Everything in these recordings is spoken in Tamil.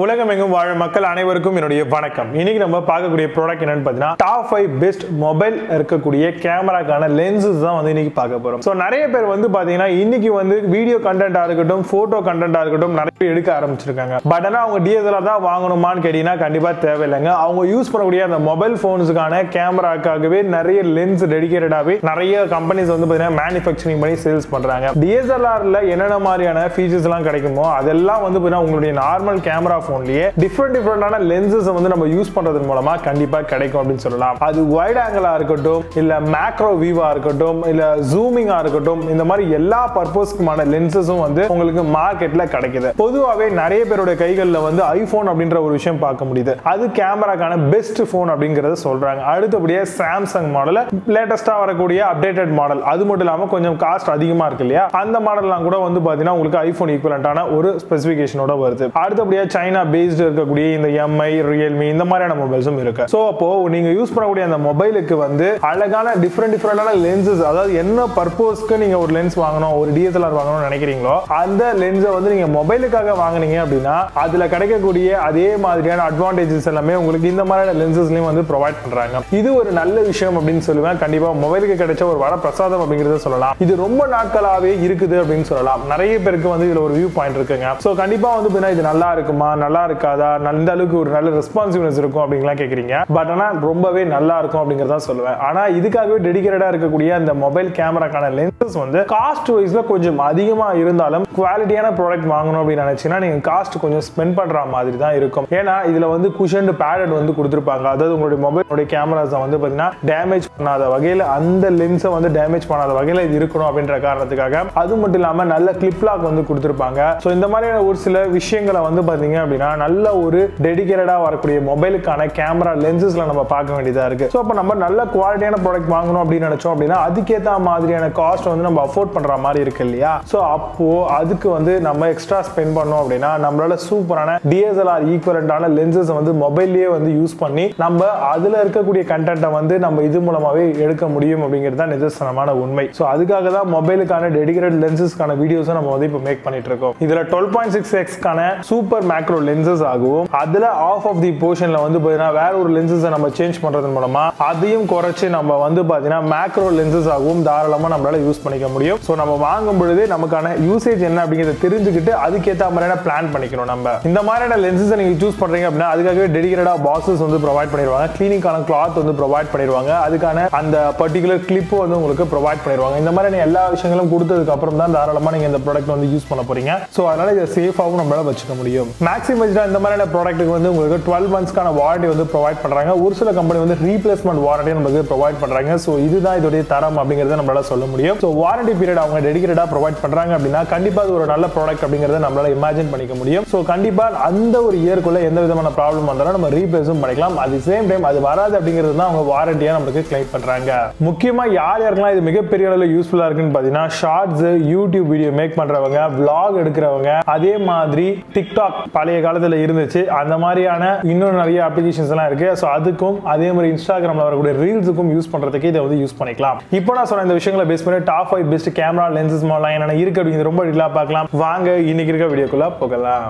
உலகம் எங்கும் வாழும் மக்கள் அனைவருக்கும் என்னுடைய வணக்கம். இன்னைக்கு நம்ம பார்க்கக்கூடிய ப்ராடக்ட் என்னன்னு பார்த்தீங்கன்னா டாப் ஃபைவ் பெஸ்ட் மொபைல் இருக்கக்கூடிய கேமராக்கான லென்சஸ் தான் வந்து இன்னைக்கு பார்க்க போறோம். ஸோ நிறைய பேர் வந்து பார்த்தீங்கன்னா இன்னைக்கு வந்து வீடியோ கண்டென்ட்டா இருக்கட்டும் போட்டோ கண்டென்ட்டாக இருக்கட்டும் நிறைய பேர் எடுக்க ஆரம்பிச்சிருக்காங்க. பட் ஆனால் அவங்க டிஎஸ்எல்ஆர் தான் வாங்கணுமான்னு கேட்டீங்கன்னா கண்டிப்பாக தேவையில்லைங்க. அவங்க யூஸ் பண்ணக்கூடிய அந்த மொபைல் ஃபோன்ஸுக்கான கேமராக்காகவே நிறைய லென்ஸ் டெடிகேட்டடாகவே நிறைய கம்பெனிஸ் வந்து பார்த்தீங்கன்னா மேனுஃபேக்சரிங் பண்ணி சேல்ஸ் பண்றாங்க. டிஎஸ்எல்ஆர்ல என்னென்ன மாதிரியான ஃபீச்சர்ஸ் எல்லாம் கிடைக்குமோ அதெல்லாம் வந்து பார்த்தீங்கன்னா உங்களுடைய நார்மல் கேமரா போன்லயே டிஃப்ரெண்ட் டிஃப்ரெண்டான லென்சஸ் வந்து நம்ம யூஸ் பண்றதன் மூலமா கண்டிப்பா கிடைக்கும் அப்படின்னு சொல்லலாம். அது வைட் ஆங்கிளா இருக்கட்டும் இல்ல மேக்ரோ வியூவா இருக்கட்டும் இல்ல ஜூமிங்கா இருக்கட்டும் இந்த மாதிரி எல்லா பர்பஸ்க்குமான லென்சஸும் வந்து உங்களுக்கு மார்க்கெட்ல கிடைக்குது. பொதுவாகவே நிறைய பேருடைய கைகளில் வந்து ஐபோன் அப்படின்ற ஒரு விஷயம் பார்க்க முடியுது. அது கேமராக்கான பெஸ்ட் போன் அப்படிங்கறத சொல்றாங்க. அடுத்தபடியே சாம்சங் மாடல லேட்டஸ்டா வரக்கூடிய அப்டேட்டட் மாடல் அது மட்டும் இல்லாம கொஞ்சம் காஸ்ட் அதிகமா இருக்கு இல்லையா? அந்த மாடல்லாம் கூட வந்து பாத்தீங்கன்னா உங்களுக்கு ஐபோன் ஈக்குவலண்டான ஒரு ஸ்பெசிபிகேஷனோட வருது. அடுத்தபடியா சைனா பேஸ்டு இருக்கக்கூடிய இந்த எம்ஐ ரியல்மி இந்த மாதிரியான மொபைல்ஸும் இருக்கு. ஸோ அப்போ நீங்க யூஸ் பண்ணக்கூடிய அந்த மொபைலுக்கு வந்து அழகான டிஃப்ரெண்ட் டிஃப்ரெண்டான லென்சஸ் அதாவது என்ன பர்பஸ்க்கு நீங்க ஒரு லென்ஸ் வாங்கணும் ஒரு டிஎஸ்எல்ஆர் வாங்கணும்னு நினைக்கிறீங்களோ அந்த லென்ஸை வந்து நீங்க மொபைலுக்காக வாங்குனீங்க அப்படின்னா அதுல கிடைக்கக்கூடிய அதே மாதிரியான அட்வான்டேஜஸ் எல்லாமே உங்களுக்கு இந்த மாதிரியான லென்சஸ்லயும் வந்து ப்ரொவைட் பண்றாங்க. இது ஒரு நல்ல விஷயம் அப்படின்னு சொல்லுவேன். கண்டிப்பா மொபைலுக்கு கிடைச்ச ஒரு வர பிரசாதம் அப்படிங்கறத சொல்லலாம். இது ரொம்ப நாட்களாவே இருக்குது அப்படின்னு சொல்லலாம். நிறைய பேருக்கு வந்து இதுல ஒரு வியூ பாயிண்ட் இருக்குங்க. ஸோ கண்டிப்பா வந்து இது நல்லா இருக்குமா நல்லா இருக்காதா? இந்த அளவுக்கு ஒரு நல்ல ரெஸ்பான்சிவ்னஸ் இருக்கும் அப்படிங்கலாம் கேட்குறீங்க பட் ஆனால் ரொம்பவே நல்லா இருக்கும் அப்படிங்கிறத சொல்லுவேன். ஆனால் இதுக்காகவே டெடிகேட்டடாக இருக்கக்கூடிய அந்த மொபைல் கேமராக்கான லென்சஸ் வந்து காஸ்ட் வைஸில் கொஞ்சம் அதிகமாக இருந்தாலும் குவாலிட்டியான ப்ராடக்ட் வாங்கணும் அப்படின்னு நினச்சிங்கன்னா நீங்கள் காஸ்ட் கொஞ்சம் ஸ்பெண்ட் பண்ணுற மாதிரி தான் இருக்கும். ஏன்னா இதில் வந்து குஷன் பேடட் வந்து கொடுத்துருப்பாங்க. அதாவது உங்களுடைய மொபைலுடைய கேமராஸை வந்து பார்த்தீங்கன்னா டேமேஜ் பண்ணாத வகையில் அந்த லென்ஸை வந்து டேமேஜ் பண்ணாத வகையில் இது இருக்கணும் அப்படின்ற காரணத்துக்காக அது மட்டும் இல்லாமல் நல்ல கிளிப் லாக் வந்து கொடுத்துருப்பாங்க. ஸோ இந்த மாதிரியான ஒரு சில விஷயங்களை வந்து பார்த்தீங்க அப்படின்னா நல்ல ஒரு டெடிகேட்டடாக வரக்கூடிய மொபைலுக்கான கேமரா லென்சஸ்ல நம்ம பார்க்க வேண்டியதாக இருக்கு. ஸோ அப்போ நம்ம நல்ல குவாலிட்டியான ப்ராடக்ட் வாங்கணும் அப்படின்னு நினைச்சோம் அப்படின்னா அதுக்கேற்ற மாதிரியான காஸ்ட் வந்து நம்ம அஃபோர்ட் பண்ற மாதிரி இருக்கு இல்லையா? ஸோ அப்போ அதுக்கு வந்து நம்ம எக்ஸ்ட்ரா ஸ்பெண்ட் பண்ணோம் அப்படின்னா நம்மளால சூப்பரான டிஎஸ்எல்ஆர் ஈக்குவலண்டான லென்சஸ் வந்து மொபைல்லேயே வந்து யூஸ் பண்ணி நம்ம அதுல இருக்கக்கூடிய கண்டென்ட்டை வந்து நம்ம இது மூலமாவே எடுக்க முடியும் அப்படிங்கிறது தான் நிதர்சனமான உண்மை. ஸோ அதுக்காக தான் மொபைலுக்கான டெடிகேட்டட் லென்சஸ்க்கான வீடியோஸை நம்ம வந்து இப்போ மேக் பண்ணிட்டு இருக்கோம். இதுல டுவெல் பாயிண்ட் சிக்ஸ் எக்ஸ்க்கான சூப்பர் மேக்ரோ லென்சஸ் ஆகும் அதுல ஆஃப் ஆஃப் தி போர்ஷன்ல வந்து பார்த்தீங்கன்னா வேற ஒரு லென்சஸை நம்ம சேஞ்ச் பண்றது மூலமா அதையும் குறைச்சு நம்ம வந்து பார்த்தீங்கன்னா மேக்ரோ லென்சஸ் ஆகவும் தாராளமா நம்மளால யூஸ் பண்ணிக்க முடியும். ஸோ நம்ம வாங்கும் பொழுது நமக்கான யூசேஜ் என்ன அப்படிங்கிறத தெரிஞ்சுக்கிட்டு அதுக்கேற்ற மாதிரியான பிளான் பண்ணிக்கணும் நம்ம. இந்த மாதிரியான லென்சஸ் நீங்க சூஸ் பண்றீங்க அப்படின்னா அதுக்காகவே டெடிகேட்டடா பாக்ஸஸ் வந்து ப்ரொவைட் பண்ணிடுவாங்க. கிளினிக்கான கிளாத் வந்து ப்ரொவைட் பண்ணிடுவாங்க. அதுக்கான அந்த பர்டிகுலர் கிளிப்பு வந்து உங்களுக்கு ப்ரொவைட் பண்ணிடுவாங்க. இந்த மாதிரியான எல்லா விஷயங்களும் கொடுத்ததுக்கு அப்புறம் தான் தாராளமா நீங்க இந்த ப்ராடக்ட் வந்து யூஸ் பண்ண போறீங்க. ஸோ அதனால இதை சேஃபாகவும் நம்மளால வச்சுக்க முடியும். மேக்ஸிமைஸ்டா இந்த மாதிரியான ப்ராடக்ட்டுக்கு வந்து உங்களுக்கு டுவெல் மந்த்ஸ்க்கான வாரண்டி வந்து ப்ரொவைட் பண்ணுறாங்க ஒரு சில கம்பெனி வந்து ரீப்ளேஸ்மெண்ட் வாரண்டி நமக்கு ப்ரொவைட் பண்ணுறாங்க ஸோ இதுதான் இதோடைய தரம் அப்படிங்கறத நம்மளால சொல்ல முடியும். ஸோ வாரண்டி பீரியட் அவங்க டெடிகேட்டடா ப்ரொவைட் பண்ணுறாங்க அப்படின்னா கண்டிப்பாக அது ஒரு நல்ல ப்ராடக்ட் அப்படிங்கிறத நம்மளால இமேஜின் பண்ணிக்க முடியும். ஸோ கண்டிப்பாக அந்த ஒரு இயர்க்குள்ள எந்த விதமான ப்ராப்ளம் வந்தாலும் நம்ம ரீப்ளேஸும் பண்ணிக்கலாம். அது சேம் டைம் அது வராது அப்படிங்கிறது தான் அவங்க வாரண்டியாக நமக்கு கிளைம் பண்ணுறாங்க முக்கியமா யார் யாருக்கெல்லாம் இது மிகப்பெரிய அளவில் யூஸ்ஃபுல்லா இருக்குன்னு பார்த்தீங்கன்னா ஷார்ட்ஸ் யூடியூப் வீடியோ மேக் பண்ணுறவங்க விளாக் எடுக்கிறவங்க அதே மாதிரி டிக்டாக் பழைய காலத்துல இருந்துச்சு. அந்த மாதிரியான இன்னும் நிறைய அப்ளிகேஷன்ஸ் எல்லாம் இருக்கு. ஸோ அதுக்கும் அதே மாதிரி இன்ஸ்டாகிராம்ல வரக்கூடிய ரீல்ஸுக்கும் யூஸ் பண்றதுக்கு இதை வந்து யூஸ் பண்ணிக்கலாம். இப்போ நான் சொன்ன இந்த விஷயங்களை பேஸ் பண்ணி top five best camera lenses மாடலாம் என்னென்ன இருக்கு அப்படிங்கிறது ரொம்ப டீலாக பார்க்கலாம். வாங்க இன்னைக்கு இருக்க வீடியோக்குள்ள போகலாம்.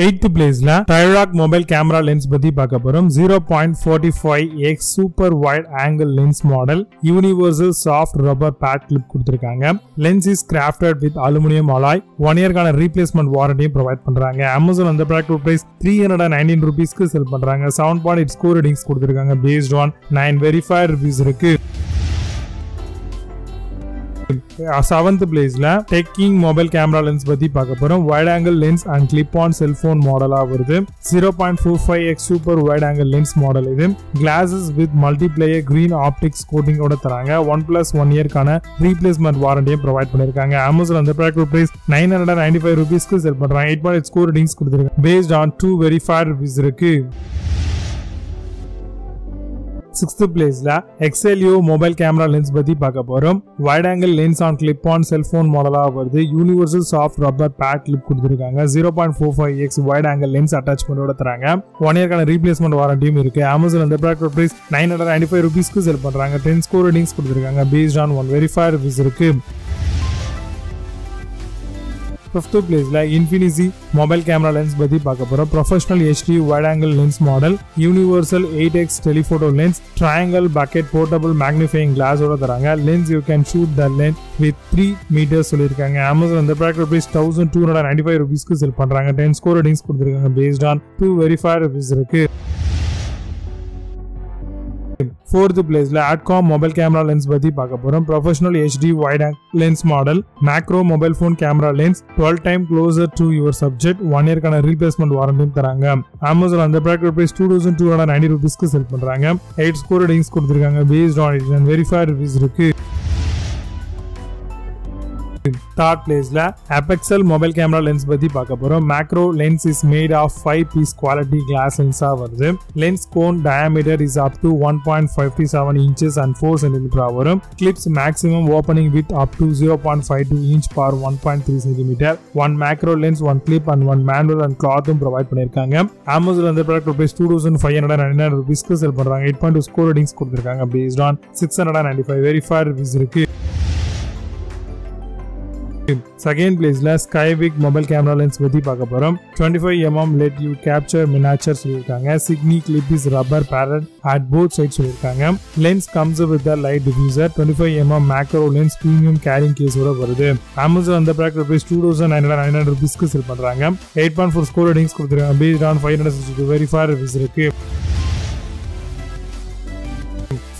எயித்து பிளேஸ்ல டைராக் மொபைல் கேமரா லென்ஸ் பத்தி பார்க்க போறோம். Zero point forty five X super wide angle lens model universal soft rubber pad clip கொடுத்துருக்காங்க lens is crafted with aluminium alloy one இயர்க்கான replacement வாரண்டியும் ப்ரொவைட் பண்றாங்க. அமேசான் அந்த product price three hundred and nineteen ருபீஸ்க்கு செல் பண்றாங்க. Seven point eight score ratings கொடுத்துருக்காங்க. Based on nine verified reviews இருக்கு. செவன்த் பிளேஸ்ல டெக்கிங் மொபைல் கேமரா லென்ஸ் பத்தி பார்க்க போறோம். Wide angle lens and clip on cellphone மாடலா வருது. Zero point four five X super wide angle lens model இது. Glasses with multiplayer green optics கோட்டிங்கோட தராங்க. ஒன் பிளஸ் ஒன் இயர்க்கான ரீப்ளேஸ்மெண்ட் வாரண்டியும் ப்ரொவைட் பண்ணிருக்காங்க. அமேசான் அந்த product price nine hundred ninety five ருபீஸ்க்கு செல் பண்றாங்க எயிட் பாயிண்ட் ஸ்கோர் ரீடிங்ஸ் கொடுத்துருக்காங்க. Based on two verified reviews இருக்கு. சிக்ஸ்த் பிளேஸ்ல எக்ஸ்எல்யூ மொபைல் கேமரா லென்ஸ் பத்தி பார்க்க போறோம். Wide angle lens on clip on cellphone மாடலா வருது universal soft rubber pad clip கொடுத்துருக்காங்க. Zero point four five X wide angle lens அட்டாச்மெண்டோட தராங்க. ஒன் இயர்க்கான ரீப்ளேஸ்மெண்ட் வாரண்டியும் இருக்கு. அமேசான் அந்த product price nine hundred ninety five ருபீஸ்க்கு செல் பண்றாங்க. டென் ஸ்கோர் ரேட்டிங்ஸ் கொடுத்துருக்காங்க. Based on one verify reviews இருக்கு. ஃபிஃப்த்து பிளேஸ்ல இன்ஃபினிசி மொபைல் கேமரா லென்ஸ் பத்தி பார்க்க போகிறோம் professional HD wide angle lens model universal eight X telephoto lens triangle pocket portable magnifying கிளாஸோட தராங்க. Lens you can shoot the lens with three metres சொல்லியிருக்காங்க. அமேசான் இந்த product rupees thousand two hundred ninety five ருபீஸ்க்கு செல் பண்றாங்க. டென் ஸ்கோர் ரேட்டிங்ஸ் கொடுத்துருக்காங்க based on two verify rupees இருக்கு. ஃபோர்த் பிளேஸில் ஆட்காம் மொபைல் கேமரா லென்ஸ் பற்றி பார்க்க போகிறோம் professional HD wide lens model macro mobile phone camera lens twelve time closer to your subject one இயர்க்கான replacement வாரண்டியும் தராங்க. அமேசான் அந்த product price two thousand two hundred ninety ருபீஸ்க்கு செல் பண்ணுறாங்க எயிட் ஸ்கோர் ரேட்டிங்ஸ் கொடுத்துருக்காங்க based on it and verify reviews இருக்கு. தேர்ட் பிளேஸ்ல அபெக்சல் மொபைல் கேமரா லென்ஸ் பத்தி பார்க்க போகிறோம் macro lens is made of five piece quality glass லென்ஸாக வருது. Lens cone diameter is up to one point fifty seven inches and four சென்டிமீட்டராக வரும். Clips maximum opening with up to zero point five two inch for one point three centimetre one macro lens one clip and one manual and கிளாத்தும் provide பண்ணியிருக்காங்க. அமேசான் அந்த product rupees two thousand five hundred nine hundred ருபீஸ்க்கு செல் பண்றாங்க. Eight point two score ratings கொடுத்துருக்காங்க based on six hundred ninety five verify reviews இருக்கு. செகண்ட் பிளேஸ்ல ஸ்கைவிக் மொபைல் கேமரா லென்ஸ் பற்றி பார்க்க போறோம் twenty five mm let you capture miniature சொல்லியிருக்காங்க சிக்னி clip is rubber padded at both side சொல்லியிருக்காங்க lens comes with light diffuser twenty five mm macro lens premium carrying கேஸோட வருது. அமேசான் அந்த product rupees two thousand nine hundred nine hundred ருபீஸ்க்கு செல் பண்றாங்க. Eight point four score ratings கொடுத்துருக்காங்க. Based on five hundred sixty verify reviews இருக்கு.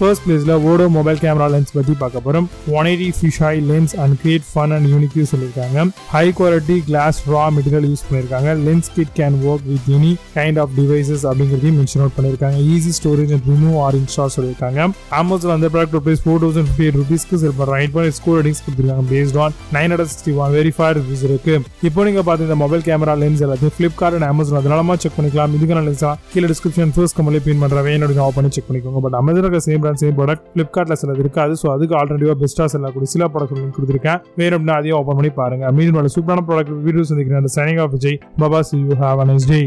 ஃபர்ஸ்ட் பிளேஸ்ல ஓடோ மொபைல் கேமரா லென்ஸ் பத்தி பார்க்க போறோம் one eighty fish eye lens and create fun and unique சொல்லியிருக்காங்க high quality glass raw material use பண்ணியிருக்காங்க lens kit can work with any kind of devices அப்படிங்கிறதையும் மென்ஷன் அவுட் பண்ணியிருக்காங்க easy storage and remove or install சொல்லியிருக்காங்க அமேசான் அந்த product rupees four thousand fifty eight ருபீஸ்க்கு செல் பண்ணுறாங்க எயிட் பாயிண்ட் ஸ்கோர் ரேட்டிங்ஸ் கொடுத்துருக்காங்க based on nine hundred sixty one verify reviews இருக்கு. இப்போ நீங்க பார்த்து இந்த மொபைல் கேமரா லென்ஸ் எல்லாத்தையும் ஃபிளிப்கார்ட் அண்ட் அமேசான் அதனாலமா செக் பண்ணிக்கலாம். இதுக்கான லென்ஸ் கீழே டிஸ்கிரிப்ஷன் ஃபர்ஸ்ட் கம்பெனி பின் பண்றேன் என்னோட ஆஃப் பண்ணி செக் பண்ணிக்கோங்க. பட் அமேசான் சேம் இருந்தாலும் சரி ப்ராடக்ட் ஃப்ளிப்கார்ட்டில் சிலது இருக்காது ஸோ அதுக்கு ஆல்ரெடிவா பெஸ்ட்டாக செல்லக்கூடிய சில ப்ராடக்ட் லிங்க் கொடுத்துருக்கேன். வேணும் அப்படின்னா அதையும் ஓப்பன் பண்ணி பாருங்க. மீண்டும் நல்ல சூப்பரான ப்ராடக்ட் வீடியோ சந்திக்கிறேன். Signing off Vijay. Baba see you have a nice day